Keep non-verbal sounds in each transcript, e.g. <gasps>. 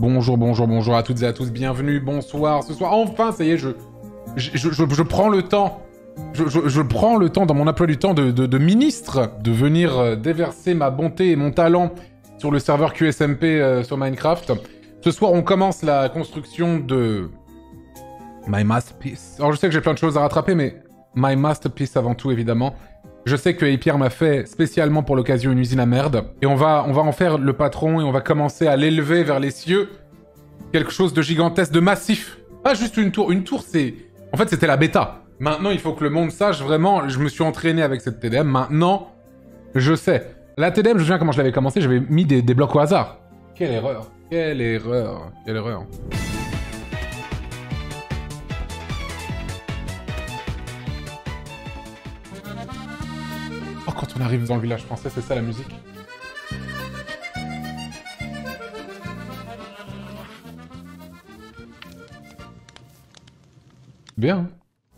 Bonjour, bonjour, bonjour à toutes et à tous, bienvenue, bonsoir, ce soir, enfin, ça y est, je, je, je, prends le temps, je, je- je prends le temps, dans mon emploi du temps de, de- de ministre, de venir euh, déverser ma bonté et mon talent sur le serveur QSMP euh, sur Minecraft. Ce soir, on commence la construction de My Masterpiece. Alors, je sais que j'ai plein de choses à rattraper, mais My Masterpiece avant tout, évidemment. Je sais que Pierre m'a fait spécialement pour l'occasion une usine à merde. Et on va, on va en faire le patron et on va commencer à l'élever vers les cieux. Quelque chose de gigantesque, de massif. Pas juste une tour. Une tour, c'est... En fait, c'était la bêta. Maintenant, il faut que le monde sache vraiment... Je me suis entraîné avec cette TDM. Maintenant, je sais. La TDM, je me souviens comment je l'avais commencé, j'avais mis des, des blocs au hasard. Quelle erreur. Quelle erreur. Quelle erreur. Quand on arrive dans le village français, c'est ça la musique Bien.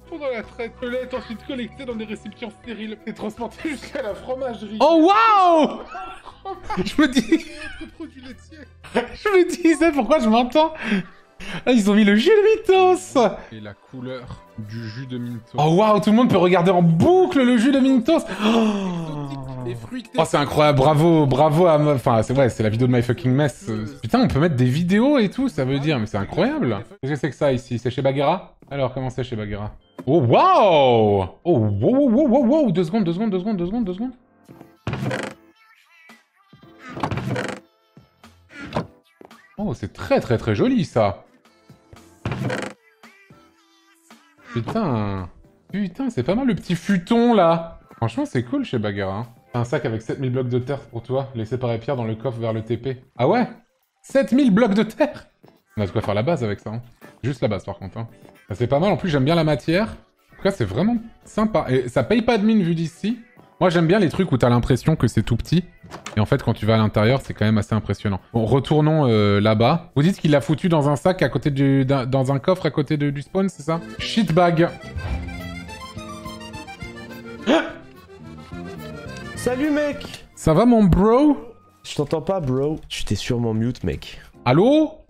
Pendant la traite, le lait est ensuite collecté dans des récipients stériles et transporté jusqu'à la fromagerie. Oh waouh <laughs> Je me dis... <laughs> Je me disais pourquoi je m'entends? Ah, ils ont mis le jus de Mintos Et la couleur du jus de Mintos. Oh waouh, tout le monde peut regarder en boucle le jus de Mintos. Oh, Oh, c'est incroyable, bravo, bravo à... Enfin, c'est vrai, c'est la vidéo de My Fucking Mess. Putain, on peut mettre des vidéos et tout, ça veut dire, mais c'est incroyable. Qu'est-ce que c'est que ça, ici? C'est chez Bagheera? Alors, comment c'est chez Bagheera? Oh, waouh! Oh, wow, wow, wow, wow, wow. Deux secondes, deux secondes, deux secondes, deux secondes, deux secondes. Oh, c'est très très très joli ça. Putain. Putain, c'est pas mal le petit futon là. Franchement, c'est cool chez Bagheera. hein. Un sac avec 7000 blocs de terre pour toi, laissé par Pierre dans le coffre vers le TP. Ah ouais? 7000 blocs de terre? On a de quoi faire la base avec ça. hein. Juste la base par contre. hein. Ça, c'est pas mal, en plus j'aime bien la matière. En tout cas, c'est vraiment sympa. Et ça paye pas de mine vu d'ici. Moi, j'aime bien les trucs où t'as l'impression que c'est tout petit. Et en fait, quand tu vas à l'intérieur, c'est quand même assez impressionnant. Bon, retournons euh, là-bas. Vous dites qu'il l'a foutu dans un sac à côté du... dans un coffre à côté de- du spawn, c'est ça? Shitbag. <gasps> Salut mec Ça va, mon bro? Je t'entends pas bro. Tu t'es sûrement mute mec. Allô?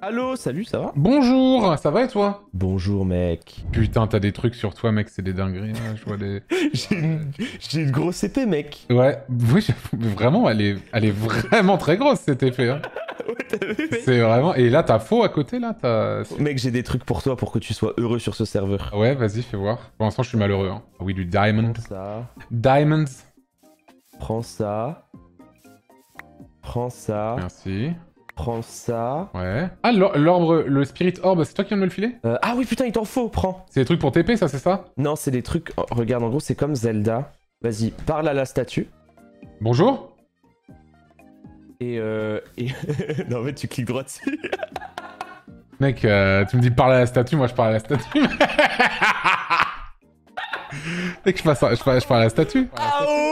Allô, salut, ça va? Bonjour Ça va et toi? Bonjour mec. Putain, t'as des trucs sur toi, mec, c'est des dingueries. là, Je vois des... <laughs> J'ai une... grosse épée mec. Ouais, oui, vraiment, elle est, elle est vraiment très grosse, cette épée. Hein. <laughs> Ouais, t'as vu, mec? C'est vraiment... Et là, t'as faux à côté, là T'as... Mec, j'ai des trucs pour toi pour que tu sois heureux sur ce serveur. Ouais, vas-y, fais voir. Pour l'instant, je suis malheureux. Hein. Ah oui, du diamond. Prends ça. Diamonds. Prends ça. Prends ça. Merci. Prends ça. Ouais. Ah, l'or- l'orbe, le spirit orb, c'est toi qui viens de me le filer? Euh, ah oui putain, il t'en faut, prends. C'est des trucs pour TP, ça, c'est ça? Non, c'est des trucs... oh, regarde, en gros, c'est comme Zelda. Vas-y, parle à la statue. Bonjour Et euh... Et... <laughs> non mais tu cliques droit dessus. <laughs> Mec, euh, tu me dis parle à la statue, moi je parle à la statue. <laughs> Mec, je, passe à- je, parle, je parle à la statue. Ah ouais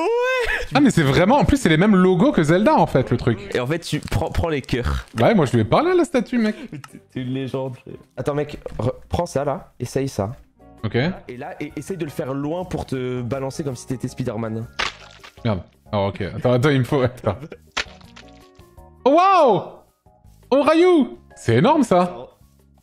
Ah, mais c'est vraiment... En plus, c'est les mêmes logos que Zelda, en fait, le truc. Et en fait, tu prends, prends les cœurs. Ouais, moi, je lui ai parlé à la statue, mec. T'es une légende. Attends mec, re- prends ça là, essaye ça. Ok. Et là, et- essaye de le faire loin pour te balancer comme si t'étais Spider-Man. Merde. Ah, ok. Attends, attends, il me faut... Attends. Oh, waouh Oh, Rayou C'est énorme, ça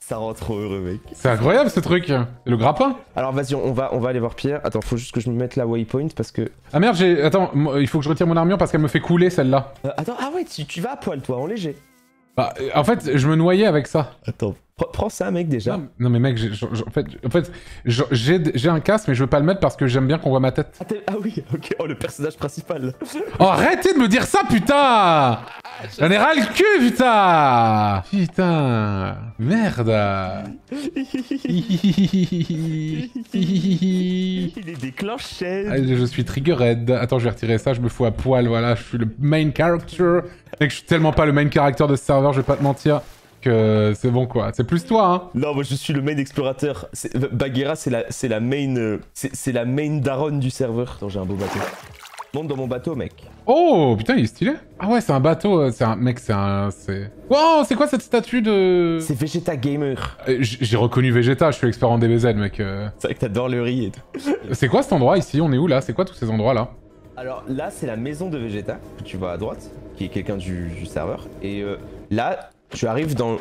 Ça rend trop heureux mec. C'est incroyable, ce truc. Le grappin Alors vas-y, on va, on va aller voir Pierre. Attends, faut juste que je me mette la waypoint parce que... Ah merde, j'ai... Attends, il faut que je retire mon armure parce qu'elle me fait couler, celle-là. Euh, attends, ah ouais, tu, tu vas à poil toi, en léger. Bah, en fait, je me noyais avec ça. Attends. Prends ça mec déjà. Non, non, mais mec, en fait, en fait je- j'ai un casque, mais je veux pas le mettre parce que j'aime bien qu'on voit ma tête. Ah, ah oui, ok, oh le personnage principal. Oh, arrêtez de me dire ça, putain J'en ai ras le cul, putain Putain Merde <laughs> Il est déclenché. Ah, je suis triggered. Attends, je vais retirer ça, je me fous à poil, voilà, je suis le main character. Mec, je suis tellement pas le main character de ce serveur, je vais pas te mentir, que c'est bon quoi. C'est plus toi, hein Non, moi je suis le main explorateur. Bagheera, c'est la, c'est la main, c'est la main daronne du serveur. Attends, j'ai un beau bateau. Monte dans mon bateau, mec. Oh, putain, il est stylé. Ah ouais, c'est un bateau, euh, c'est un... Mec, c'est un... c'est... Wow, c'est quoi cette statue de... C'est Vegeta Gamer. Euh, J'ai reconnu Vegeta, je suis expert en DBZ, mec. euh. C'est vrai que t'adores le riz et tout. <laughs> C'est quoi cet endroit ici? On est où là? C'est quoi tous ces endroits là Alors là, c'est la maison de Vegeta, que tu vois à droite, qui est quelqu'un du, du serveur. Et euh, là, tu arrives dans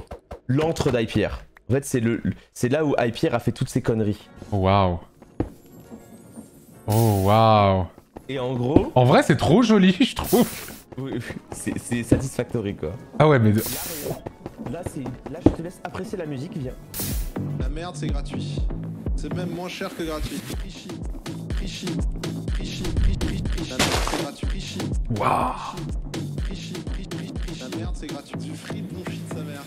l'antre d'Hypierre. En fait, c'est le, c'est là où Hypierre a fait toutes ses conneries. Oh, waouh. Oh, waouh. Et en gros, En vrai, c'est trop joli, <laughs> je trouve. oui, c'est c'est satisfactory quoi. Ah ouais, mais... Là, là, c'est, là, je te laisse apprécier la musique, viens. La merde, c'est gratuit. C'est même moins cher que gratuit. Free shit. Free shit. Free shit. Free free. Free. Waouh. C'est gratuit. Du free de mon shit, sa mère.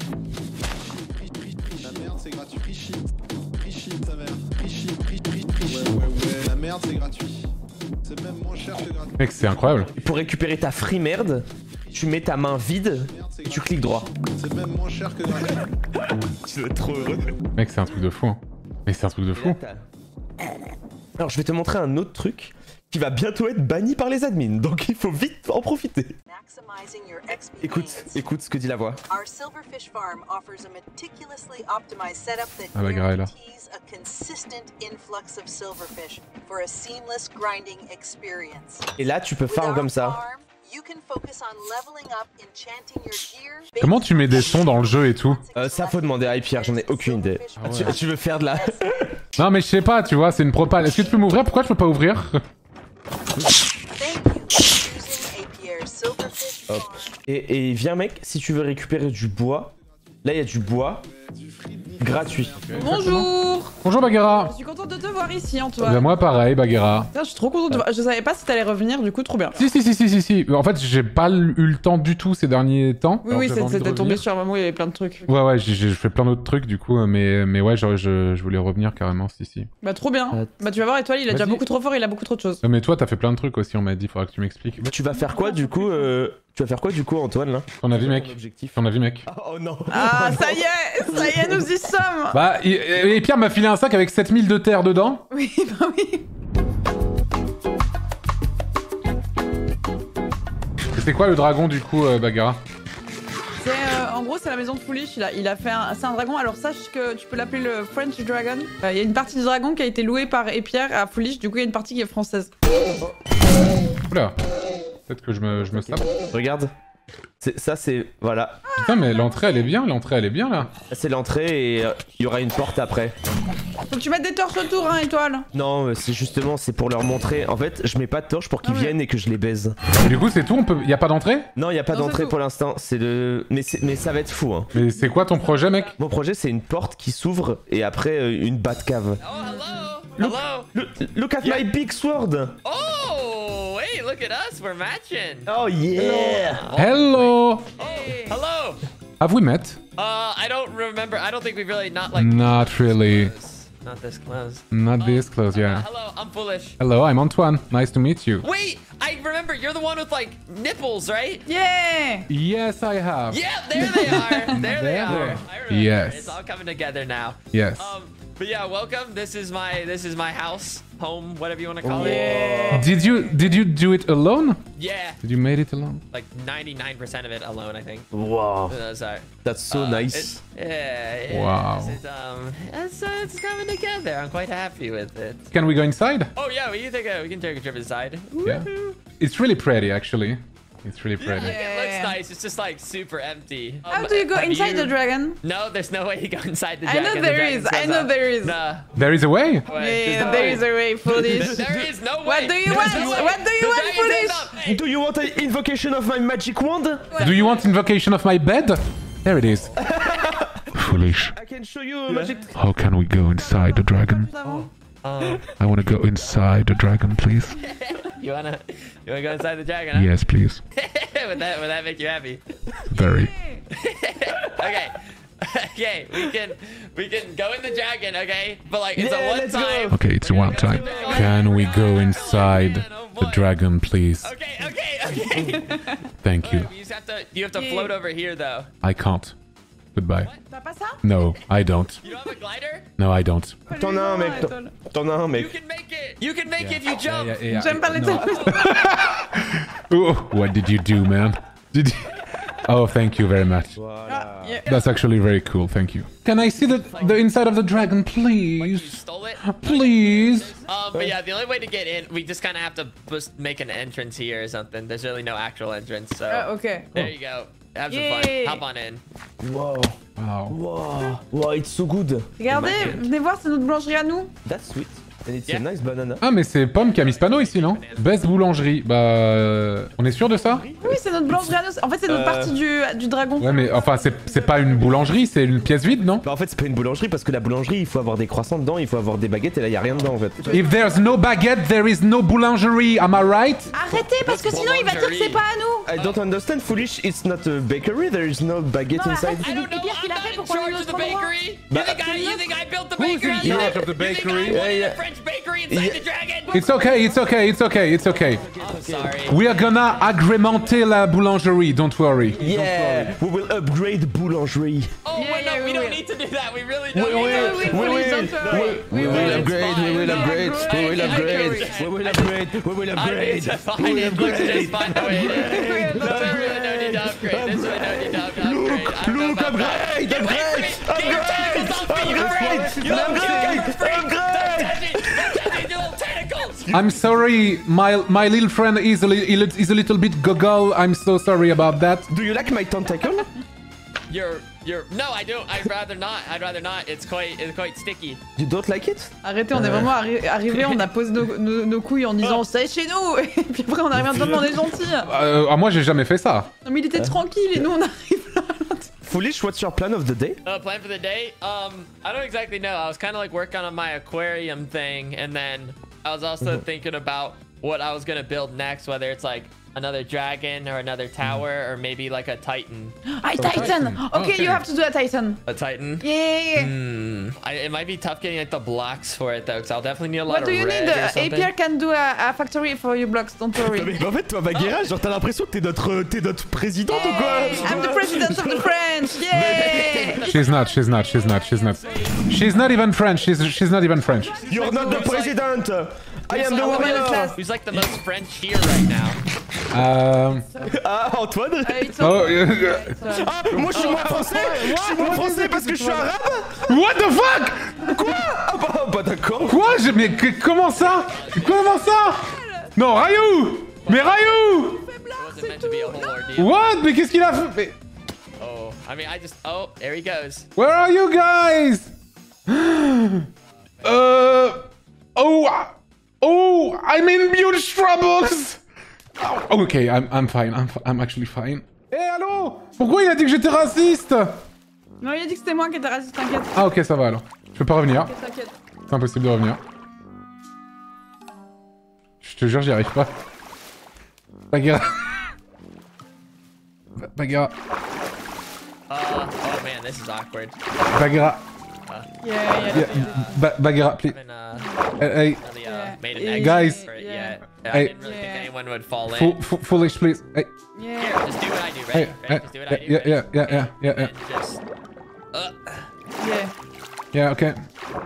Free shit. Free La merde, c'est gratuit. Free shit. Free shit, sa mère. Free shit. Free free free Ouais, ouais, ouais. La merde, c'est gratuit. C'est même moins cher que gratuit. Mec, c'est incroyable. Et pour récupérer ta free merde, tu mets ta main vide merde, tu cliques droit. C'est même moins cher que gratuit. <laughs> Tu dois être trop heureux. Mec, c'est un truc de fou. hein. Mais c'est un truc de fou. Alors, je vais te montrer un autre truc qui va bientôt être banni par les admins, donc il faut vite en profiter. Écoute, écoute ce que dit la voix. Our silverfish farm offers a meticulously optimized setup that Ah bah, Grey, là. guarantees a consistent influx of silverfish for a seamless grinding experience. Et là, tu peux farm comme ça. farm, you can focus on leveling up, enchanting your gear, Comment tu mets des sons dans le jeu et tout Euh, ça, faut demander à Hypierre, j'en ai aucune idée. Ah tu veux faire de la. Non, mais je sais pas, tu vois, c'est une propale. Est-ce que tu peux m'ouvrir? Pourquoi je peux pas ouvrir? Hop. et viens, mec, si tu veux récupérer du bois, là, il y a du bois gratuit. Bonjour Bonjour Bagheera Je suis contente de te voir ici, Bah, Antoine. moi pareil, Bagheera. Putain, je suis trop contente de te voir. Je savais pas si t'allais revenir, du coup, trop bien. Si, si, si, si, si, si. En fait, j'ai pas eu le temps du tout ces derniers temps. Oui, oui, c'était tombé sur un moment où il y avait plein de trucs. Ouais, ouais, j'ai- fait plein d'autres trucs du coup, mais, mais ouais, je, je voulais revenir carrément, si, si. Bah, trop bien. Euh, Bah, tu vas voir, Étoile, il est déjà beaucoup trop fort, il a beaucoup trop de choses. Ouais, mais toi, t'as fait plein de trucs aussi, on m'a dit, faudra que tu m'expliques. Tu vas faire quoi, du coup euh, Tu vas faire quoi, du coup, Antoine, là? Ton avis, mec objectif? Ton avis, mec Oh non Ah, ça y est Ça y est, nous y Bah, et, et Pierre m'a filé un sac avec 7000 de terre dedans. Oui, <laughs> bah oui. C'est quoi le dragon du coup, euh, C'est, euh, en gros, c'est la maison de Foolish. Il a, il a fait un, c'est un dragon. Alors sache que tu peux l'appeler le French Dragon. Euh, Il y a une partie du dragon qui a été louée par Épierre à Foolish. Du coup, il y a une partie qui est française. Oula. Peut-être que je me, je me sape. Regarde. C'est- Ça, c'est. Voilà. Putain, mais l'entrée, elle est bien, l'entrée, elle est bien là. C'est l'entrée et euh, il y aura une porte après. Faut que tu mettes des torches autour, hein, Étoile. Non, euh, c'est justement, c'est pour leur montrer. En fait, je mets pas de torche pour qu'ils Ah ouais. viennent et que je les baise. Du coup, c'est tout, on peut... y a pas d'entrée? Non, il y a pas d'entrée pour l'instant. C'est le. Mais, c'est- mais ça va être fou, hein. Mais c'est quoi ton projet, mec? Mon projet, c'est une porte qui s'ouvre et après euh, une Batcave. Oh, hello! Look, Hello! look, look at my big sword! Oh, hey, look at us. We're matching. Oh yeah! Hello Oh, hello. Have we met Uh, I don't remember. I don't think we've really not like. Not really. close. Not this close. Not this close, Uh, yeah. hello, I'm foolish. Hello, I'm Antoine. Nice to meet you. Wait, I remember. You're the one with like nipples, right? Yeah Yes, I have. Yeah, there they are. <laughs> there they are. I remember. Yes. It's all coming together now. Yes. Um, but yeah, welcome. This is my this is my house, home, whatever you want to call it. Did you did you do it alone? Yeah, Did you made it alone? like 99% of it alone, I think. Wow, Uh, sorry. that's so Uh, nice. it's- Yeah, yeah. Wow. It's, um, it's, uh, it's coming together. I'm quite happy with it. Can we go inside? Oh yeah, we can take a we can take a trip inside. Yeah. It's really pretty, actually. It's really Yeah, pretty. it looks nice. It's just like super empty. How Um, do you go have inside the dragon? No, there's no way you go inside the dragon. I know The there dragon is, I know up. there is. Nah. There is a way. Wait, there's Yeah, no there way. is a way, <laughs> Foolish. There is no way. What do you There's want? no way. What do you The want, Foolish? goes up. Hey, Do you want an invocation of my magic wand? Do you want invocation of my bed? There it is. <laughs> Foolish. I can show you a magic. How can we go inside the dragon? um, I want to go inside the dragon, please. <laughs> you wanna you wanna go inside the dragon? Huh? Yes, please. <laughs> would that would that make you happy? Very. <laughs> okay. Okay, we can we can go in the dragon, okay? But like it's Yeah, a one let's go. time. Okay, it's a one time. Can we go inside the dragon, please? Okay, okay, okay. Thank you. you have to you have to float over here though. I can't. Goodbye. T'as pas ça No, I don't. You don't have a glider? No, I don't. T'en as un, mec. Ouais, T'en- T'en as un, You can make it. You can make it if you jump. J'aime pas les téléphone. <laughs> Oh, what did you do, man? Did you... Oh, thank you very much. Ah, yeah. That's actually very cool. Thank you. Can I see the the inside of the dragon, You please? stole it. Please. Um, but yeah, the only way to get in, we just kind of have to make an entrance here or something. There's really no actual entrance, so Ah, ok. there you go. Have some fun. Hop on in. Wow. Wow. Wow. Wow, it's so good. Regardez, Imagine. venez voir, c'est notre boulangerie à nous. That's sweet. And it's Yeah. a nice banana. Ah, mais c'est Pomme qui a mis ce panneau ici, non Best boulangerie. Bah. euh, On est sûr de ça Oui, c'est notre boulangerie à nous. En fait, c'est notre Euh. partie du, du dragon. Ouais, mais enfin, c'est c'est pas une boulangerie, c'est une pièce vide, non Bah en fait c'est pas une boulangerie parce que la boulangerie il faut avoir des croissants dedans, il faut avoir des baguettes et là y a rien dedans en fait. If there's no baguette, there is no boulangerie, am I right Arrêtez, parce que sinon il va dire que c'est pas à nous. I don't understand foolish, it's not a bakery, there is no baguette Non, inside. qu'il a fait pour qu'on ait notre endroit. bakery. You Bah- think I, you think I built the bakery? It's okay, it's okay, it's okay, it's okay. I'm sorry. We are gonna agrémenter la boulangerie, don't worry. Yeah, we will upgrade boulangerie. Oh, Yeah, wait, no, yeah, we we don't will. need to do that. We really don't We need will, to. we we will, will, don't worry. we We will will, upgrade, it's we will fine. upgrade, we will Yeah, upgrade, yeah. we will upgrade, we will I need upgrade, to we find will it. You upgrade. just find a way to. There's really no need to upgrade. There's really no need to upgrade. I don't know Look, about that. upgrade, Get away from me! upgrade, Get your tentacles off me, you upgrade, freak! You little upgrade, you freak! Don't upgrade. <laughs> I'm sorry, my my little friend is a, li- is a little bit goggle. I'm so sorry about that. Do you like my tentacle? You're, you're. No, I don't. I'd rather not. I'd rather not. It's quite, it's quite sticky. You don't like it? Arrêtez, on est vraiment arri- arrivé, on a posé nos, nos- nos couilles en disant c'est chez nous <laughs> Et puis après on arrive en disant on est gentil Euh, ah, moi, j'ai jamais fait ça. Non mais il était tranquille et nous on arrive là Foolish, what's your plan of the day? Uh, plan for the day? Um, I don't exactly know. I was kind of like working on my aquarium thing, and then I was also mm-hmm. thinking about what I was gonna build next, whether it's like another dragon or another tower or maybe like a titan. <gasps> Ah Titan Ok, Okay. you have to do a Titan A titan. Yeah Hmm. I, it might be tough getting like the blocks for it though, because I'll definitely need a lot What of What do you red need or something. Apier can do a, a factory for you blocks, don't <laughs> worry Mais en fait, toi, Bagheera, genre, t'as l'impression que t'es notre, t'es notre présidente ou quoi I'm the president of the French <laughs> Yeah She's not, she's not, she's not, she's not. She's not even French, she's, she's not even French. You're not the president! I am the warrior! Who's like the most French here right now? Euh... <laughs> Ah, Antoine? Oh, euh, Ah, moi je suis moins français. Je suis moins français parce que je suis arabe. What the fuck? Quoi? Ah bah, bah d'accord. Quoi? Mais que- comment ça? Comment ça Non, Rayou! Mais Rayou. What? Mais qu'est-ce qu'il a fait? Mais- Oh, I mean, I just. Oh, there he goes. Where are you guys? <gasps> Uh... Oh... Oh... I'm in huge troubles Oh, Okay, I'm, I'm fine, I'm, I'm actually fine. Eh, allô? Pourquoi il a dit que j'étais raciste? Non, il a dit que c'était moi qui étais raciste, t'inquiète. Ah, ok, ça va alors. Je peux pas revenir. T'inquiète. C'est impossible de revenir. Je te jure, j'y arrive pas. Bagheera. Ba- Bagheera. Uh, oh man, this is awkward. Bagheera. Yeah, yeah, Yeah, Ba- Bagheera, please. I haven't uh, Hey, hey, really uh, Yeah. made an Yeah. Guys. for it Yeah. yet. I Hey. didn't really Yeah. think anyone would fall in. fool, fool, foolish, please. Hey, yeah. Here, just do what I do, right? hey, right? Just do what I yeah, do. yeah, ready? yeah, yeah, yeah, yeah, yeah. And just. Uh, Yeah. Yeah, okay.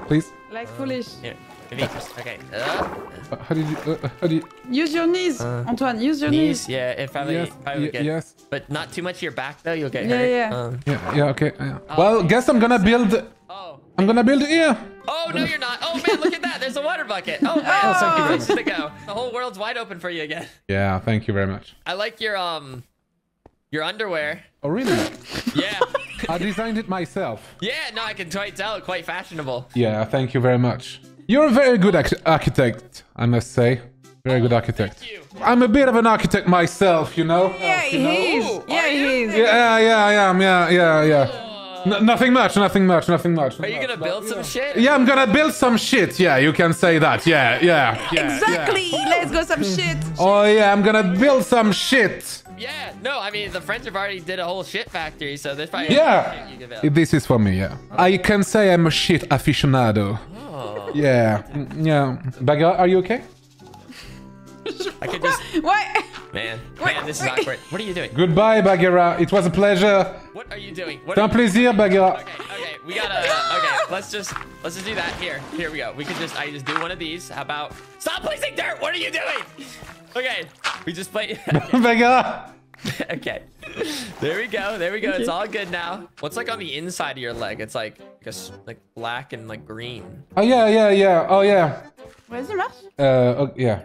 Please. Like foolish. here. Maybe just. Okay. Uh, Uh, how did you, uh, how did you... Use your knees, Antoine, use your knees. knees. Yeah, it probably, Yes, probably would y- get. yes. But not too much to your back though. You'll get Yeah, hurt. yeah. Um, Yeah, yeah, okay. yeah. Well, guess I'm gonna build... oh. I'm gonna build it here. Oh no, you're not. Oh man, look at that. There's a water bucket. Oh man, Oh, so thank you very places to go. The whole world's wide open for you again. Yeah, thank you very much. I like your um, your underwear. Oh, really? Yeah. I designed it myself. yeah. No, I can quite tell. Quite fashionable. Yeah, thank you very much. You're a very good architect, I must say. Very good architect. I'm a bit of an architect myself, you know? Yeah, he is. Yeah, he is. Yeah, yeah, I am. Yeah, yeah, yeah. N- nothing much, nothing much, nothing much. Are you gonna build some shit? Yeah, I'm gonna build some shit. Yeah, you can say that. Yeah, yeah, yeah. Exactly. Let's go some shit. Oh yeah, I'm gonna build some shit. Yeah. No, I mean the French have already did a whole shit factory, so there's probably Yeah. shit you can build. This is for me. Yeah. I can say I'm a shit aficionado. Oh. Yeah, yeah. Baga, are you okay? I could just. <laughs> Ouais. Man, man, this is awkward. What are you doing? Goodbye, Bagheera. It was a pleasure. What are you doing? What C'est un plaisir, Bagheera. Okay, okay, we gotta. Okay, let's just let's just do that. Here, here we go. We can just I just do one of these. How about stop placing dirt? What are you doing? Okay, we just play. <laughs> <laughs> Bagheera. okay, there we go. There we go. It's all good now. What's like on the inside of your leg? It's like like, a s like black and like green. Oh yeah, yeah, yeah. Oh yeah. Where's the marche. Uh, oh, yeah.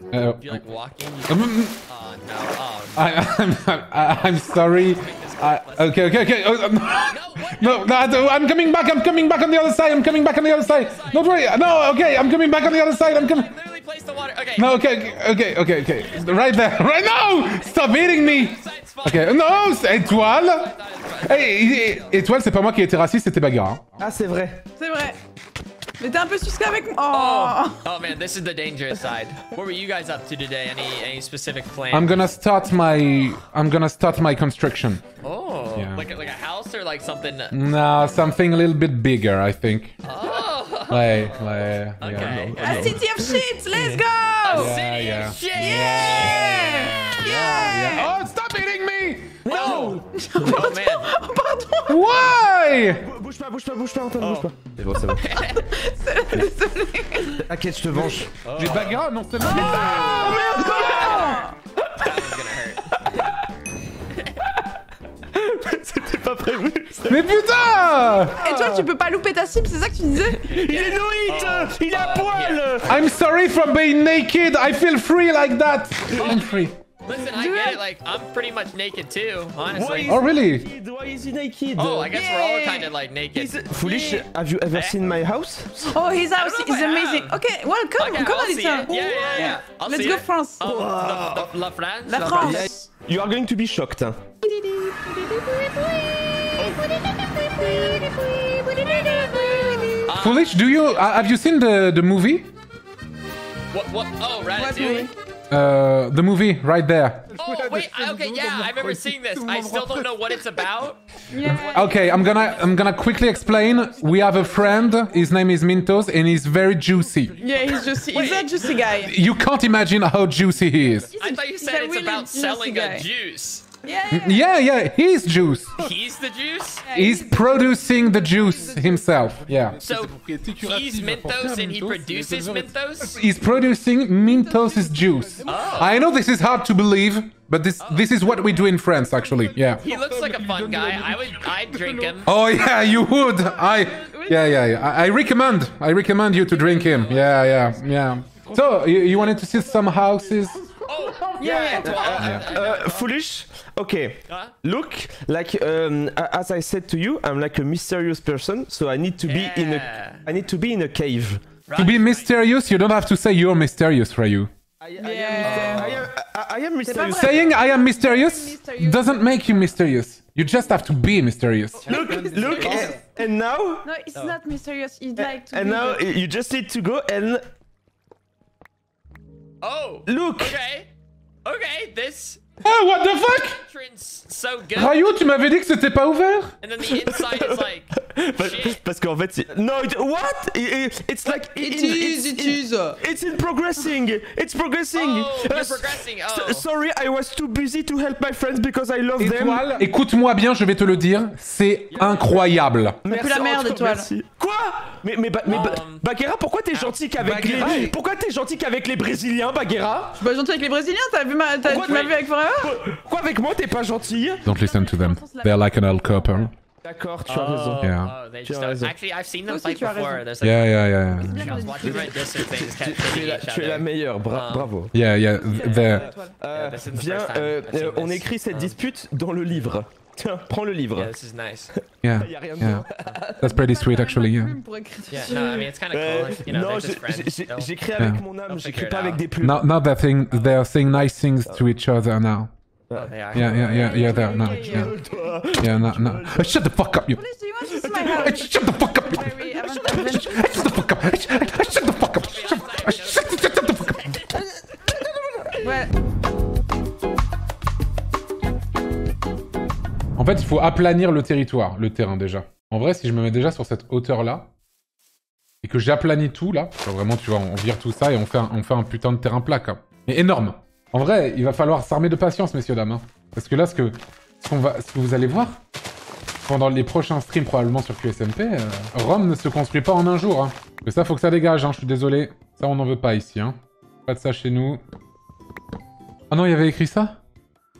Uh, you're like walking, <laughs> you... um, oh no, oh no. I, I'm, I, I'm sorry. I, okay, okay, okay. Oh, No, <laughs> what? no, no, I- I'm coming back. I'm coming back on the other side. I'm coming back on the other side. Don't worry. No, okay. I'm coming back on the other side. I'm coming. Literally place the water. Okay. No, okay, okay, okay, okay. Right there. <laughs> Right now. Stop hitting me. Ok, non, c'est Étoile. Hey, Étoile, c'est pas moi qui ai été raciste, c'était Bagarre. Ah, c'est vrai. C'est vrai. Mais t'es un peu sucé avec moi. Oh. Oh man, this is the dangerous side. What were you guys up to today? Any any specific plan? I'm gonna start my I'm gonna start my construction. oh, Yeah. like a, like a house or like something. No, something a little bit bigger, I think. Oh, Ouais, ouais. okay. A city of shit, let's go. Yeah, City yeah. of shit. Yeah. Yeah. Oh, stop hitting me! No. oh man. Why? Bouge pas, bouge pas, bouge pas, Antoine, bouge pas. C'est bon, c'est bon. <laughs> T'inquiète, je te venge. J'ai Bagarre, non seulement. That one's gonna hurt. C'était pas prévu. <laughs> Mais putain! Et toi, tu peux pas louper ta cible, c'est ça que tu disais Il est noïte Il est à poil I'm sorry for being naked. I feel free like that. I'm free. Listen, I get it. Like I'm pretty much naked too, honestly. Oh, really? Why is he naked? Oh, I guess we're all kind of like naked. He's foolish. Have you ever seen my house? Oh, his house I is amazing. have. Okay, well, come, Okay, come I'll on, see Lisa. it. Yeah, yeah, yeah. I'll Let's go it. France. Oh, the, the, La France. La France. Yeah, you are going to be shocked. hein. Foolish, do you uh, have you seen the the movie? What? What? Oh, What movie? Uh, the movie right there. Oh wait, I- okay, yeah, I remember seeing this. I still don't know what it's about. <laughs> Yeah. Okay, I'm gonna I'm gonna quickly explain. We have a friend. His name is Mintos, and he's very juicy. Yeah, he's juicy. He's a juicy guy. You can't imagine how juicy he is. I thought you said it's really about selling guy. a juice. Yeah. Yeah, yeah, he's juice. He's the juice. He's producing the juice himself. Yeah. So he's Mentos and he produces Mentos. He's producing Mintos' juice. I know this is hard to believe, but this this is what we do in France actually. Yeah. He looks like a fun guy. I would, I'd drink him. Oh yeah, you would. I yeah yeah yeah. I, I recommend. I recommend you to drink him. Yeah yeah yeah. So you, you wanted to see some houses? Oh, Yeah. Uh, foolish. Okay. Huh? Look, like um, as I said to you, I'm like a mysterious person, so I need to be in a I need to be in a cave. To be mysterious, you don't have to say you're mysterious, Ryu. I, I Yeah. am, I am, I, I am mysterious. Saying I am mysterious Mysterious. doesn't make you mysterious. You just have to be mysterious. Look, look, and, and now, No, it's not mysterious. You'd like to and be now the- you just need to go and oh. look. Okay. Okay. This Oh, what the fuck? Ryu, tu m'avais dit que c'était pas ouvert? Parce, parce qu'en fait, c'est- no, it, what? I- I- it's like It in- is, it's, it is. It's in progressing. It's progressing. Oh, Uh, progressing. Oh. sorry, I was too busy to help my friends because I love them. Étoile, écoute-moi bien, je vais te le dire, c'est incroyable. Merci, la merde, Étoile. merci. Quoi? Mais, mais, Ba- mais Ba- Um, Baguera, pourquoi t'es gentil qu'avec Baguera les... est- Pourquoi t'es gentil qu'avec les Brésiliens, Baguera? Je suis pas gentil avec les Brésiliens. T'as vu ma, t'as- Pourquoi tu m'as vu avec Forever? Pourquoi avec moi t'es pas gentil? Don't listen to them. They're like an old couple. D'accord, tu as raison. Oh, Yeah. oh, they Tu just as don't. raison. Actually, I've seen them fight tu as before. raison. There's like, Yeah, yeah, yeah, yeah. I was watching Red District, they just kept Tu es, hitting la, each tu es la other? meilleure, bra- Um, bravo. Yeah, yeah. Euh, this is the viens, euh, euh, on écrit cette dispute dans le livre. Tiens, prends le livre. Yeah, this is nice. <laughs> Yeah, Y a rien de yeah. That's pretty sweet, actually, yeah. No, I mean it's kind of cool. You know, non, j'écris avec Yeah. mon âme, j'écris pas avec des plumes. Now, now they're, saying, they're saying nice things to each other now. Oh, they are. Yeah, yeah, yeah, yeah, they're, no, yeah. Yeah, no, no. Uh, Shut the fuck up, you. Police, do you want to see my Uh, house? Shut the fuck up, you. Shut the fuck up. Shut the fuck up. Shut, the fuck up. En fait, il faut aplanir le territoire, le terrain déjà. En vrai, si je me mets déjà sur cette hauteur-là, et que j'aplanis tout là, vraiment, tu vois, on vire tout ça et on fait un, on fait un putain de terrain plat, quoi. Mais énorme. En vrai, il va falloir s'armer de patience, messieurs, dames. hein. Parce que là, ce que, ce, va, ce que vous allez voir, pendant les prochains streams probablement sur QSMP, euh, Rome ne se construit pas en un jour. Hein. Que ça, faut que ça dégage, hein, je suis désolé. Ça, on n'en veut pas ici. Hein. Pas de ça chez nous. Ah non, il y avait écrit ça?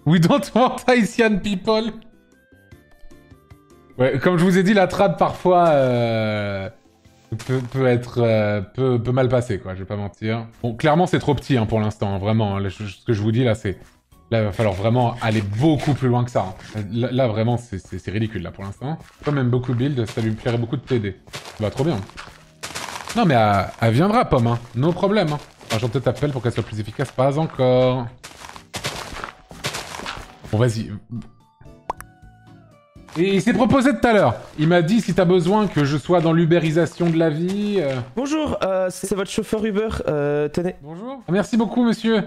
We don't want Haitian people Ouais, comme je vous ai dit, la trad parfois euh, peut, peut être euh, peut, mal passer, quoi. Je vais pas mentir. Bon, clairement, c'est trop petit hein, pour l'instant, hein, vraiment. hein. Ce que je vous dis là, c'est Là, il va falloir vraiment aller beaucoup plus loin que ça. hein. Là, vraiment, c'est- ridicule, là, pour l'instant. Toi, même beaucoup build, ça lui plairait beaucoup de t'aider. Bah, trop bien. Non, mais elle, elle viendra, Pomme, hein. No problème, hein. Alors, je t'appelle pour qu'elle soit plus efficace. Pas encore. Bon, vas-y. Et il s'est proposé tout à l'heure. Il m'a dit si t'as besoin que je sois dans l'ubérisation de la vie. euh. Bonjour, euh, c'est votre chauffeur Uber. Euh, tenez, Bonjour. Ah, merci beaucoup, monsieur.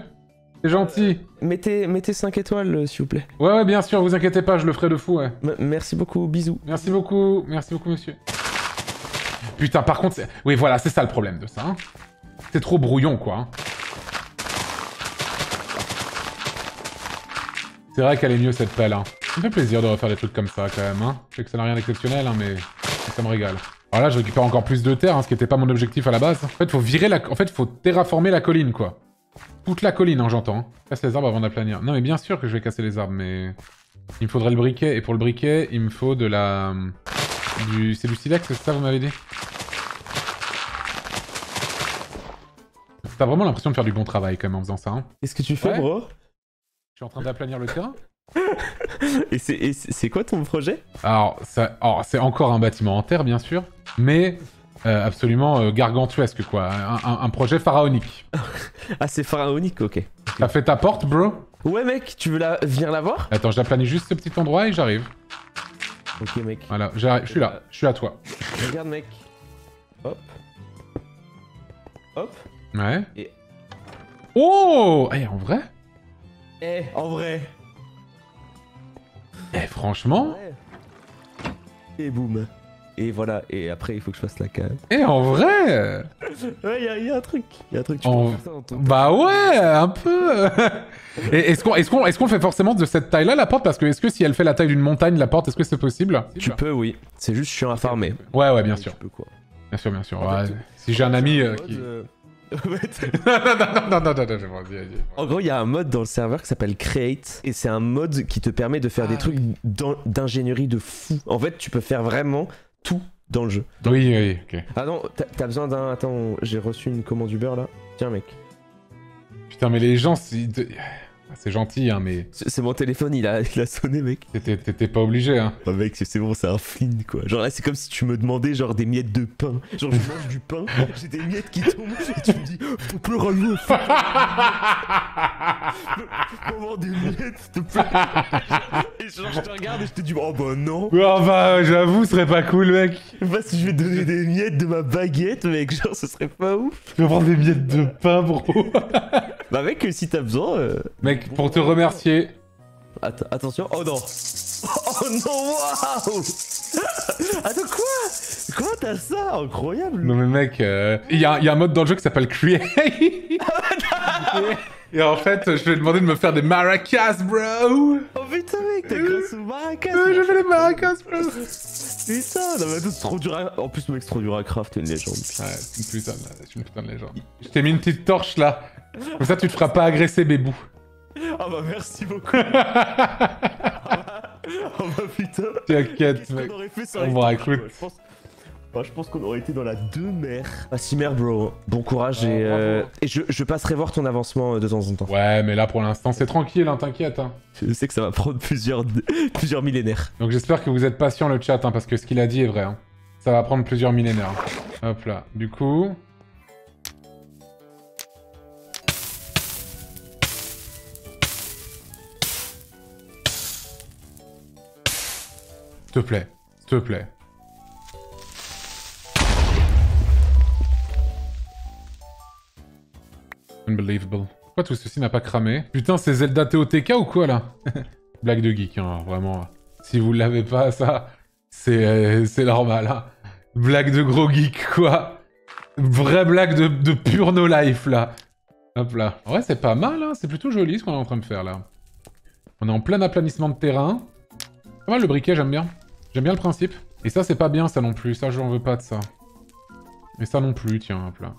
C'est gentil. mettez, mettez 5 étoiles, euh, s'il vous plaît. Ouais, ouais, bien sûr, vous inquiétez pas, je le ferai de fou, ouais. M- merci beaucoup, bisous. Merci beaucoup, merci beaucoup, monsieur. Putain, par contre, c'est- oui, voilà, c'est ça le problème de ça. hein. C'est trop brouillon, quoi. hein. C'est vrai qu'elle est mieux, cette pelle. Hein. Ça me fait plaisir de refaire des trucs comme ça, quand même. Hein. Je sais que ça n'a rien d'exceptionnel, hein, mais ça me régale. Alors là, je récupère encore plus de terre, hein, ce qui n'était pas mon objectif à la base. En fait, faut virer la... En fait, faut terraformer la colline, quoi. Toute la colline, hein, j'entends. Casse les arbres avant d'aplanir. Non, mais bien sûr que je vais casser les arbres, mais... Il me faudrait le briquet, et pour le briquet, il me faut de la... Du... C'est du silex, c'est ça, vous m'avez dit? T'as vraiment l'impression de faire du bon travail, quand même, en faisant ça, hein. Qu'est-ce que tu fais, Ouais. bro? Je suis en train d'aplanir le terrain. Et c'est quoi ton projet? Alors, ça... alors, c'est encore un bâtiment en terre, bien sûr, mais... euh, absolument euh, gargantuesque, quoi. Un, un- un projet pharaonique. <laughs> Ah, c'est pharaonique, ok. T'as fait ta porte, bro? Ouais, mec, tu veux la... venir la voir? Attends, j'aplanis juste ce petit endroit et j'arrive. Ok, mec. Voilà, j'arrive, je suis là, je suis à toi. Regarde, mec. Hop. Hop. Ouais. Et- Oh Eh, en vrai? Eh, en vrai. Eh, franchement Ouais. Et boum. Et voilà, et après, il faut que je fasse la cave. Eh, en vrai <laughs> Ouais, y'a y a un truc. Y'a un truc, tu En- peux faire ça dans ton... Bah ouais, un peu <laughs> Et est-ce qu'on est qu'on est qu'on fait forcément de cette taille-là, la porte? Parce que est-ce que si elle fait la taille d'une montagne, la porte, est-ce que c'est possible? Tu peux, oui. C'est juste chiant à farmer. Ouais, ouais, bien sûr. Tu peux, quoi. Bien sûr, bien sûr. Ouais, si j'ai un ami euh, qui... non, non, non, non. En gros, il y a un mode dans le serveur qui s'appelle Create, et c'est un mode qui te permet de faire Ah des trucs d'in- d'ingénierie de fou. En fait, tu peux faire vraiment tout dans le jeu. Oui, oui, ok. Ah non, t'as- t'as besoin d'un... Attends, j'ai reçu une commande Uber là. Tiens, mec. Putain, mais les gens, c'est c'est gentil, hein, mais C'est mon téléphone, il a, il a sonné, mec. t'étais- t'étais pas obligé, hein. Oh, mec, c'est c'est bon, c'est un film, quoi. Genre là, c'est comme si tu me demandais, genre, des miettes de pain. Genre, je mange du pain, j'ai des miettes qui tombent, et tu me dis, faut plus rallouer, faut avoir des miettes, s'il te plaît. Et genre, je te regarde et je te dis, oh bah non. Oh bah, j'avoue, ce serait pas cool, mec. Bah, si je vais te donner des miettes de ma baguette, mec, genre, ce serait pas ouf. Je vais prendre des miettes de pain pour... <laughs> Bah, mec, si t'as besoin. euh, Mec, pour te remercier, Att- attention, oh non. <laughs> Oh non, waouh. <laughs> Attends, quoi? Comment t'as ça? Incroyable. Non mais mec, euh, il y, a, il y a un mode dans le jeu qui s'appelle Create. <laughs> et, en fait, je lui ai demandé de me faire des maracas, bro. Oh putain, mec, t'as grâce au maracas. Euh, je fais des maracas, bro. Ouais, Putain, non mais attends, c'est trop dur à... En plus, mec, c'est trop dur à craft, t'es une légende. c'est une putain, de- c'est une putain de légende. Je t'ai mis une petite torche là. Comme ça, tu te feras pas agresser, bébou. Ah bah merci beaucoup. <laughs> Ah bah putain. T'inquiète, mec. qu'on aurait fait On va, écoute. Je pense, Bah, je pense qu'on aurait été dans la deux mers. Ah si mère bro, bon courage Oh, et, euh, et je, je passerai voir ton avancement euh, de temps en temps. Ouais, mais là pour l'instant, c'est tranquille, hein, t'inquiète. Hein. Je sais que ça va prendre plusieurs, plusieurs millénaires. Donc j'espère que vous êtes patient le chat, hein, parce que ce qu'il a dit est vrai. hein. Ça va prendre plusieurs millénaires. Hop là. Du coup. S'il te plaît. S'il te plaît. Unbelievable. Pourquoi tout ceci n'a pas cramé? Putain, c'est Zelda TOTK ou quoi là? <laughs> Blague de geek, hein, vraiment. Si vous l'avez pas, ça, c'est euh, c'est normal. Hein. Blague de gros geek, quoi. Vraie blague de, de pure no life, là. Hop là. Ouais, c'est pas mal, hein. c'est plutôt joli ce qu'on est en train de faire, là. On est en plein aplanissement de terrain. Pas mal le briquet, j'aime bien. J'aime bien le principe. Et ça, c'est pas bien, ça non plus. Ça, j'en veux pas de ça. Et ça non plus, tiens, hop là.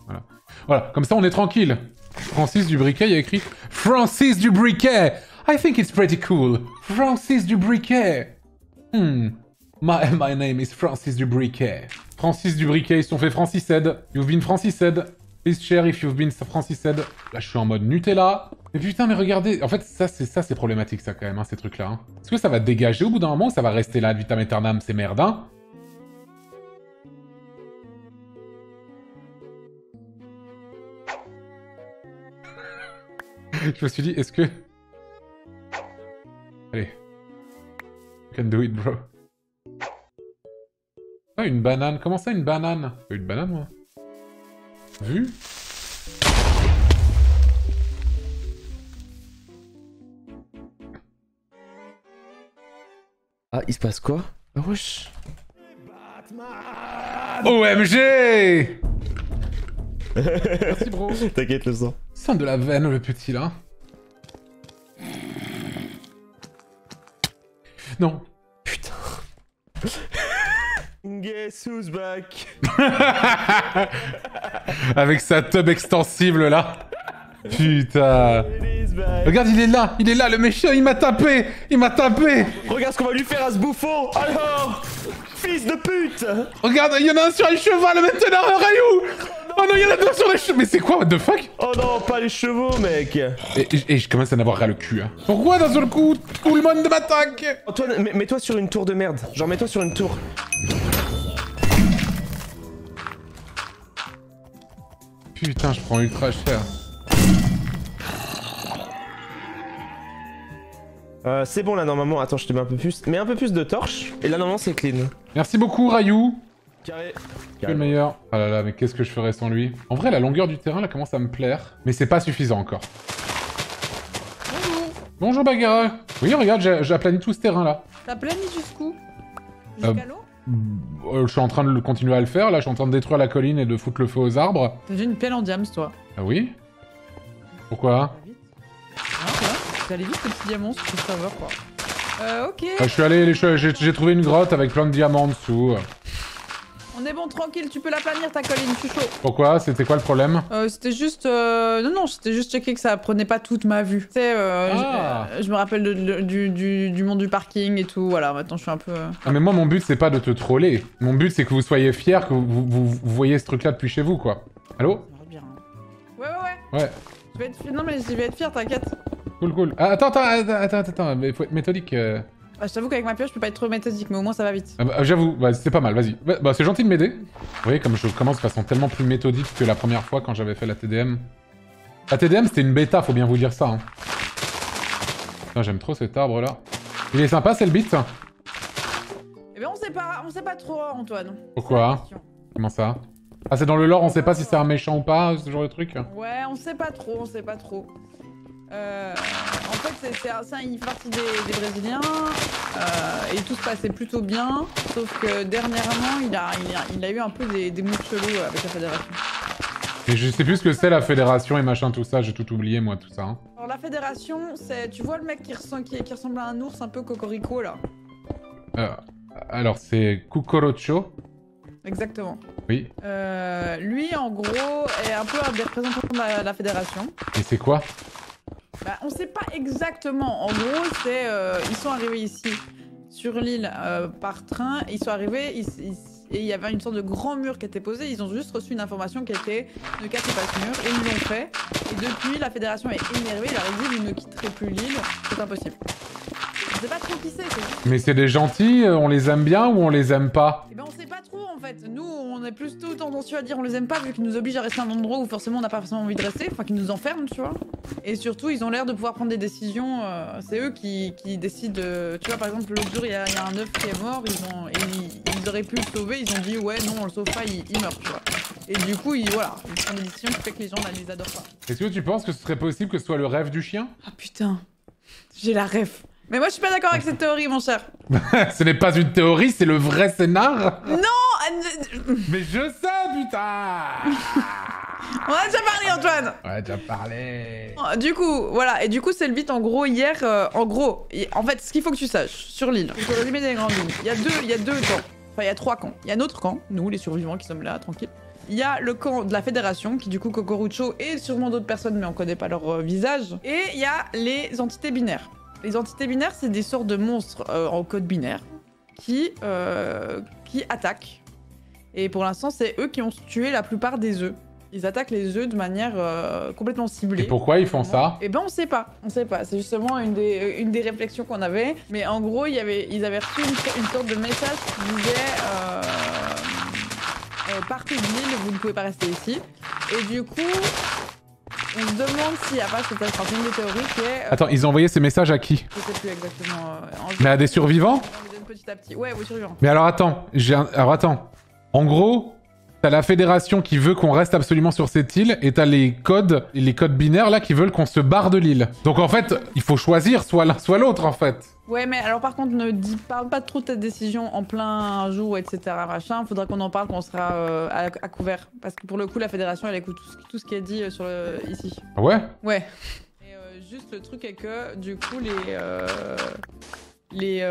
Voilà. Comme ça, on est tranquille. Francis du briquet, il a écrit Francis du briquet I think it's pretty cool. Francis du briquet. Hmm. My, name is Francis du briquet. Francis du briquet, ils sont fait Francis Ed. You've been Francis Ed. Please share if you've been Francis said. Là, je suis en mode Nutella. Mais putain, mais regardez. En fait, ça, c'est ça, c'est problématique, ça, quand même, hein, ces trucs-là. hein. Est-ce que ça va dégager au bout d'un moment ou ça va rester là, ad vitam aeternam C'est merde, hein <laughs> Je me suis dit, est-ce que... Allez. You can do it, bro. Ah, une banane. Comment ça, une banane? Une banane, moi Vu Ah, il se passe quoi? Ah wesh. OMG Merci, bro. <laughs> T'inquiète le sang. Sent de la veine, le petit, là. Non. Guess who's back <laughs> Avec sa tub extensible, là. Putain. Regarde, il est là, il est là, le méchant, il m'a tapé Il m'a tapé Regarde ce qu'on va lui faire à ce bouffon Alors Fils de pute Regarde, il y en a un sur les chevaux maintenant, Rayou Oh non, il y en a deux sur les chevaux Mais c'est quoi, what the fuck? Oh non, pas les chevaux, mec et, je commence à en avoir ras le cul, hein. Pourquoi d'un seul coup, tout le monde m'attaque? Antoine, mets- mets-toi sur une tour de merde. Genre, mets-toi sur une tour. Putain, je prends ultra cher. Euh, c'est bon là, normalement. Attends, je te mets un peu plus. Mets un peu plus de torche. Et là, normalement, c'est clean. Merci beaucoup, Rayou Carré. Tu es le meilleur. Ah là là, mais qu'est-ce que je ferais sans lui? En vrai, la longueur du terrain, là, commence à me plaire. Mais c'est pas suffisant encore. Bonjour. Bonjour, Bagara Oui, regarde, aplani tout ce terrain-là. T'as plani jusqu'où? Euh, Jusqu'à l'eau? Euh, je suis en train de le continuer à le faire, là, je suis en train de détruire la colline et de foutre le feu aux arbres. T'as déjà une pelle en diams, toi. Ah oui Pourquoi? Ah. T'es allé vite, tes petits diamants, sur le serveur, quoi. Euh, ok. Ah, Je suis allé, j'ai trouvé une grotte avec plein de diamants en dessous. On est bon, tranquille, tu peux la planir, ta colline, je suis chaud. Pourquoi? C'était quoi le problème? Euh, c'était juste... euh, Non, non, c'était juste checker que ça prenait pas toute ma vue. Tu sais, euh, Ah. je, je me rappelle de- de- du, du, du monde du parking et tout. Voilà, maintenant je suis un peu... euh, Ah mais moi mon but c'est pas de te troller. Mon but c'est que vous soyez fiers que vous, vous, vous voyez ce truc là depuis chez vous quoi. Allô? Bien. hein. Ouais, ouais, ouais. Ouais. Je vais être... Non, mais je vais être fier, t'inquiète. Cool cool. Ah, attends attends attends attends attends mais faut être méthodique. Bah, je t'avoue qu'avec ma pioche, je peux pas être trop méthodique, mais au moins ça va vite. Ah bah, J'avoue, bah, c'est pas mal, vas-y. Bah, bah, c'est gentil de m'aider. Vous voyez comme je commence de façon tellement plus méthodique que la première fois quand j'avais fait la TDM. La TDM c'était une bêta, faut bien vous dire ça. Hein. Putain, j'aime trop cet arbre là. Il est sympa, c'est le beat Eh ben, on sait pas, on sait pas trop, Antoine. Pourquoi. Comment ça? Ah c'est dans le lore, on sait pas si c'est un méchant ou pas, ce genre de truc Ouais, on sait pas trop, on sait pas trop. Euh, en fait, c'est- un- partie des, des Brésiliens euh, et tout se passait plutôt bien. Sauf que dernièrement, il a, il a, il a eu un peu des, des chelous avec la fédération. Et je sais plus ce que c'est la fédération et machin tout ça, j'ai tout oublié moi tout ça. hein. Alors, la fédération, c'est. Tu vois le mec qui, ressemble- qui, qui ressemble à un ours un peu cocorico là? Euh, alors c'est Kukorocho, Exactement. oui. Euh, lui, en gros, est un peu un des représentants de la, la fédération. Et c'est quoi? Bah, on sait pas exactement. En gros, euh, ils sont arrivés ici sur l'île euh, par train. Ils sont arrivés ils- ils- et il y avait une sorte de grand mur qui était posé. Ils ont juste reçu une information qui était ne cassez pas ce mur et ils l'ont fait. Et depuis, la fédération est énervée. Il leur dit vous ne quitterez plus l'île. C'est impossible. Sait pas trop qui c'est. Mais c'est des gentils, euh, on les aime bien ou on les aime pas? Eh ben on sait pas trop en fait. Nous, on est plutôt tendancieux à dire on les aime pas vu qu'ils nous obligent à rester à un endroit où forcément on n'a pas forcément envie de rester, enfin qu'ils nous enferment, tu vois. Et surtout, ils ont l'air de pouvoir prendre des décisions. euh, c'est eux qui, qui décident. euh, tu vois, par exemple, l'autre jour, il y, a il y a un œuf qui est mort. Ils ont, et ils, ils auraient pu le sauver. Ils ont dit ouais, non, on le sauve pas, il, il meurt, tu vois. Et du coup, ils, voilà, ils prennent des décisions qui fait que les gens ne les adorent pas. Est-ce que tu penses que ce serait possible que ce soit le rêve du chien? Ah putain, j'ai la ref. Mais moi, je suis pas d'accord avec cette théorie, mon cher. <laughs> Ce n'est pas une théorie, c'est le vrai scénar Oh, euh, Mais je sais, putain <laughs> on a déjà parlé, Antoine. Ouais, déjà parlé Oh, Du coup, voilà, et du coup, c'est le beat en gros hier. euh, en gros, en fait, ce qu'il faut que tu saches sur l'île, il faut résumer des grandes lignes. Il y a deux, il y a deux camps. Enfin, il y a trois camps. Il y a notre camp, nous, les survivants qui sommes là, tranquilles. Il y a le camp de la fédération, qui du coup Kokorucho et sûrement d'autres personnes, mais on connaît pas leur euh, visage. Et il y a les entités binaires. Les entités binaires, c'est des sortes de monstres euh, en code binaire qui, euh, qui attaquent. Et pour l'instant, c'est eux qui ont tué la plupart des œufs. ils attaquent les œufs de manière euh, complètement ciblée. Et pourquoi ils font ça? Eh ben on sait pas, on sait pas. C'est justement une des, une des réflexions qu'on avait. Mais en gros, il y avait, ils avaient reçu une, une sorte de message qui disait partez de l'île, vous ne pouvez pas rester ici. Et du coup, on se demande s'il n'y a pas théories qui est, euh, Attends, ils ont envoyé ces messages à qui je sais plus exactement. euh, Mais à des survivants on les donne petit à petit. Ouais, aux survivants. Mais alors attends, j'ai un... alors attends. En gros, t'as la fédération qui veut qu'on reste absolument sur cette île et t'as les codes, les codes binaires là qui veulent qu'on se barre de l'île. Donc en fait, il faut choisir soit l'un soit l'autre en fait. Ouais, mais alors par contre, ne dis parle pas trop de ta décision en plein jour, etc. Machin. Faudra qu'on en parle quand on sera euh, à, à couvert. Parce que pour le coup, la fédération, elle écoute tout ce, tout ce qui est dit euh, sur le, ici. Ah Ouais? Ouais. Et euh, juste le truc est que, du coup, les. euh, les,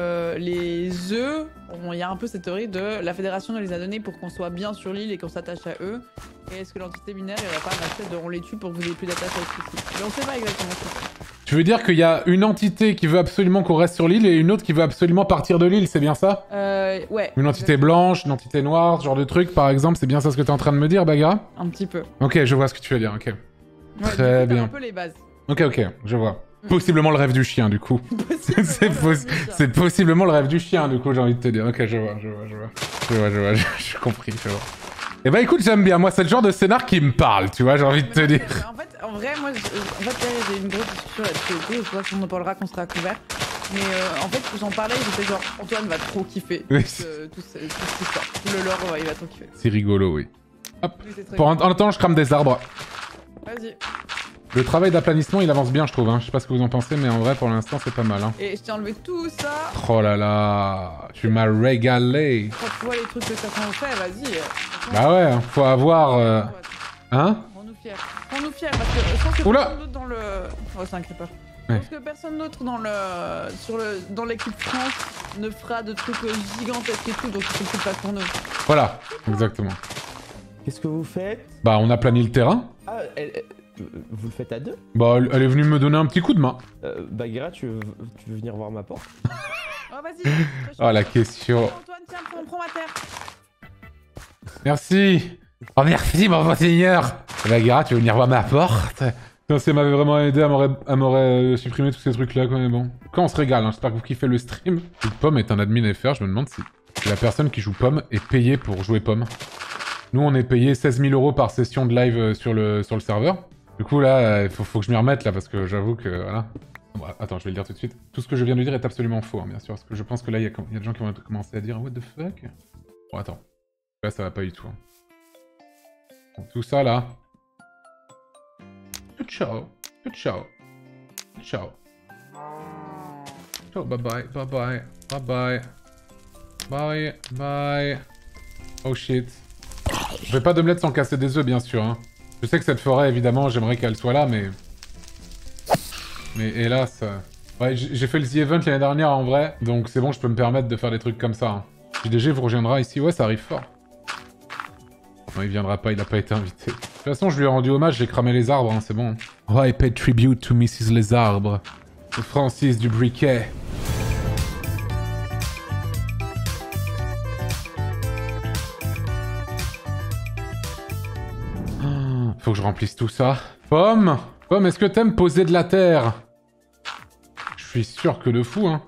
les œufs, il y a un peu cette théorie de la fédération nous les a donnés pour qu'on soit bien sur l'île et qu'on s'attache à eux. Et est-ce que l'entité binaire, il n'y aurait pas aspect de on les tue pour que vous ayez plus d'attache avec ceci Mais on sait pas exactement ce que c'est. Tu veux dire qu'il y a une entité qui veut absolument qu'on reste sur l'île et une autre qui veut absolument partir de l'île, c'est bien ça? Euh, ouais. Une entité blanche, une entité noire, ce genre de truc par exemple, c'est bien ça ce que t'es en train de me dire, Baga? Un petit peu. Ok, je vois ce que tu veux dire, ok. Ouais, Très bien. un peu les bases. Ok, ok, je vois. Possiblement le rêve du chien du coup. <laughs> c'est possi- possiblement le rêve du chien, du coup, j'ai envie de te dire. Ok, je vois, je vois, je vois. Je vois, je vois, <laughs> j'ai compris, je vois. Eh bah écoute, j'aime bien. Moi, c'est le genre de scénar qui me parle, tu vois, j'ai envie de te dire. En fait, en vrai, moi, je- en fait, j'ai une grosse discussion là-dessus. et tout, Je vois qu'on en parlera quand on sera couvert. Mais euh, en fait, j'en parlais, j'étais genre, Antoine va trop kiffer Oui. tout, ce- tout, ce- tout cette histoire. Tout le lore, ouais, il va trop kiffer. C'est rigolo, oui. Très Pour en, en attendant, je crame des arbres. Vas-y. Le travail d'aplanissement, il avance bien, je trouve. Hein. Je sais pas ce que vous en pensez, mais en vrai, pour l'instant, c'est pas mal. Hein. Et je t'ai enlevé tout ça. Oh là là, tu m'as régalé. Quand tu vois les trucs que certains fait, vas-y. euh, Bah ouais, faut avoir... euh, Hein? Fiers. Rends-nous fiers parce que je pense que Oula personne d'autre dans le. Oh, c'est un creeper. Ouais. Je pense que personne d'autre dans le sur le dans l'équipe France ne fera de trucs euh, gigantesques et tout, donc il faut plus de place pour nous. Voilà, exactement. Qu'est-ce que vous faites? Bah, on a plané le terrain. Ah, elle- elle- vous le faites à deux? Bah, elle elle est venue me donner un petit coup de main. euh, Bagheera, tu veux, tu veux venir voir ma porte? Oh vas-y. <laughs> Oh, la question. Antoine, tiens, prends, prends ma terre. Merci. Oh, merci, mon seigneur. Bagheera, tu veux venir voir ma porte? Putain, ça m'avait vraiment aidé à m'aurait- euh, supprimé tous ces trucs-là, quand même. Bon. Quand on se régale, hein. j'espère que vous kiffez le stream. Pomme est un admin FR, je me demande si la personne qui joue Pomme est payée pour jouer Pomme. Nous, on est payé 16 000 euros par session de live euh, sur le, serveur. Du coup, là, il faut, faut que je m'y remette, là, parce que j'avoue que, voilà. Bon, attends, je vais le dire tout de suite. Tout ce que je viens de dire est absolument faux, hein, bien sûr, parce que je pense que là, il y a des gens qui vont commencer à dire « What the fuck ?» Bon, attends. Là, ça va pas du tout. hein. Tout ça, là. Ciao. Ciao. Ciao. Ciao, bye bye, bye bye, bye bye. Bye, bye. Oh shit. Je fais pas d'omelette sans casser des œufs, bien sûr. Hein. Je sais que cette forêt, évidemment, j'aimerais qu'elle soit là, mais... Mais hélas... euh, Ouais, j'ai fait le The Event l'année dernière, en vrai. Donc c'est bon, je peux me permettre de faire des trucs comme ça. Hein. JDG vous rejoindra ici. Ouais, ça arrive fort. Non, il viendra pas, il a pas été invité. De toute façon, je lui ai rendu hommage, j'ai cramé les arbres, hein, c'est bon. Oh, I paid tribute to Mrs. Les Arbres. Francis du Briquet. Ah, Faut que je remplisse tout ça. Pomme Pomme, est-ce que t'aimes poser de la terre? Je suis sûr que de fou, hein.